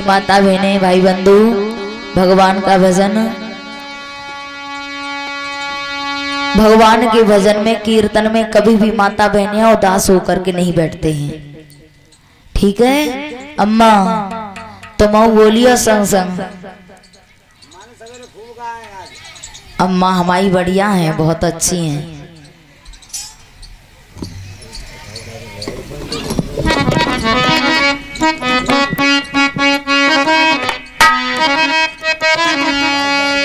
माता बहने, भाई बंधु, भगवान का भजन। भगवान के भजन में, कीर्तन में कभी भी माता बहनियाँ उदास होकर के नहीं बैठते हैं। ठीक है? अम्मा, तुम बोलियो संग संग अम्मा हमारी बढ़िया हैं, बहुत अच्छी हैं।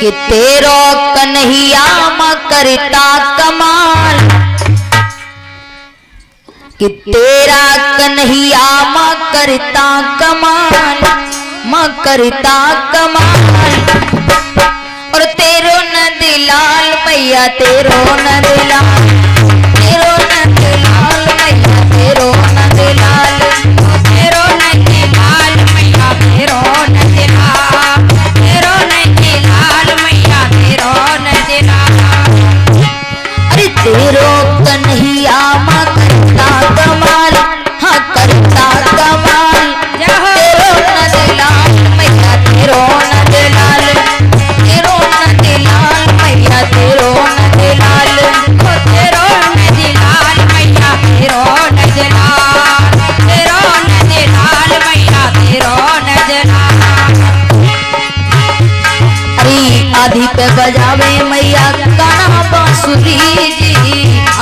कि तेरो कन्हैया म करता कमाल। कि तेरा कन्हैया म करता कमाल, म करता कमाल। और तेरो न दिलाल मैया तेरो न पे बजावे मैया, गाना बांसुरी जी।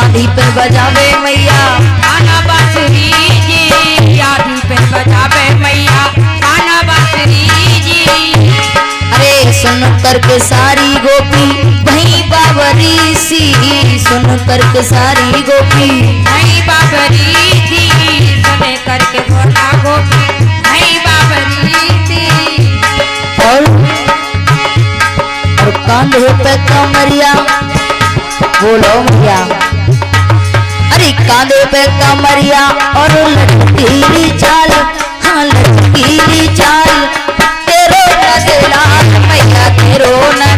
आधी पे बजावे मैया खाना बांसुरी जी। आदि पे बजावे मैया खाना बांसुरी जी। अरे सुन करके सारी गोपी, वही बाबरी सी। सुन करके सारी गोपी नहीं बाबरी और पे कमरिया, बोलो मैया। अरे कांधे पे कमरिया और लड़की चाल हाँ लड़की चाल तेरो न दिलाल मैया तेरो न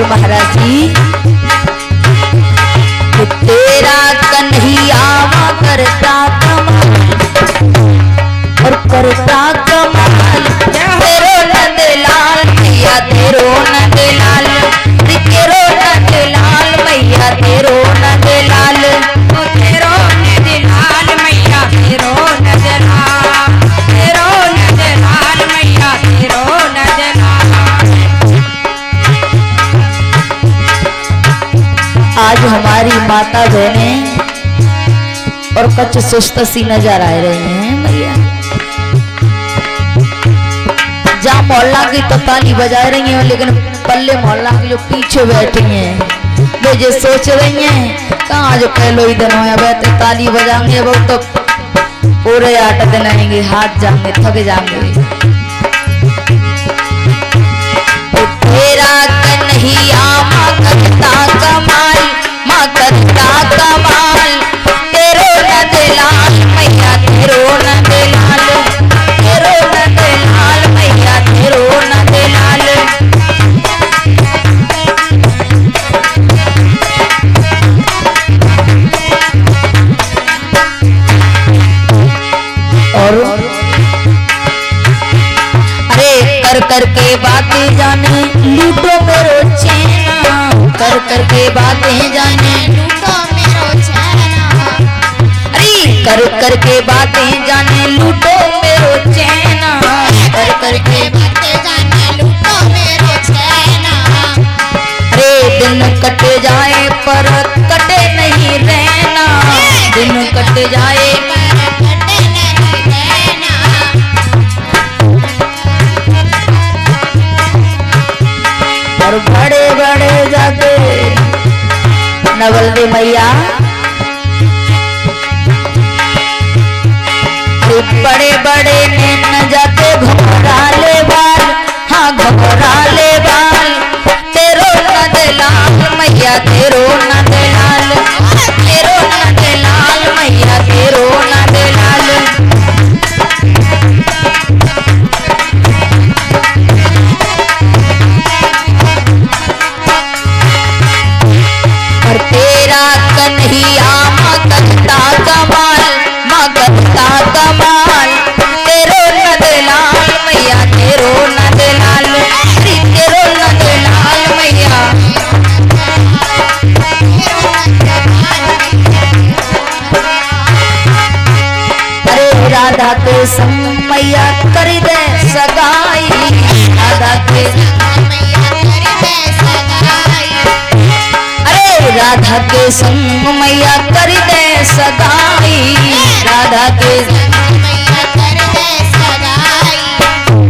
और महाराज जी तेरा कन्हैया करता और करता माता बहने और कुछ सुस्त सी नज़र आ रही हैं भैया। जहाँ मोहल्ला की तो ताली बजा रही हैं, लेकिन पल्ले मोहल्ला की जो पीछे बैठी हैं, वे जो सोच रही हैं, कहाँ जो पहलो ही दिन होया बैठे ताली बजाएँगे, वो तो पूरे आठ दिन आएँगे, हाथ जाएँगे, थक जाएँगे। तेरा कन्हैया के बातें जाने लूटो मेरो चैना अरे कर के बातें जाने लूटो मेरो चैना कर कर के बातें जाने लूटो मेरो चैना अरे दिन कट जाए पर कटे नहीं रहना। दिन कट जाए पर बड़े नवल दे मैया। बड़े बड़े नैन जाते घोराले बाल हाँ घोराले बाल। तेरो नद लाल मैया, तेरो नद के संग मैया कर दे सगाई। राधा के अरे राधा के संग मैया कर दे सगाई। राधा के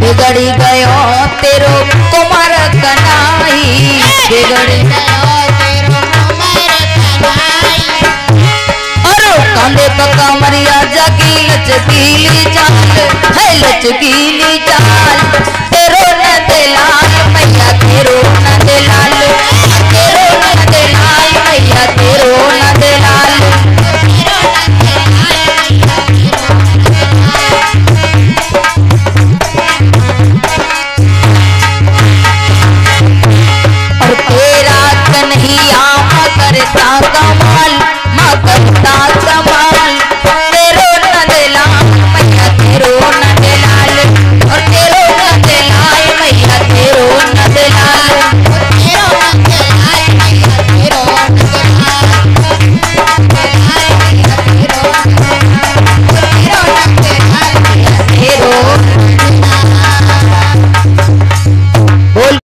बिगड़ी गयो तेरो कुमार कनाई बिगड़ी गयो तेरो उमर कनाई अरे कांदे पका मरिया जागी लचकीली। लचकीली चाल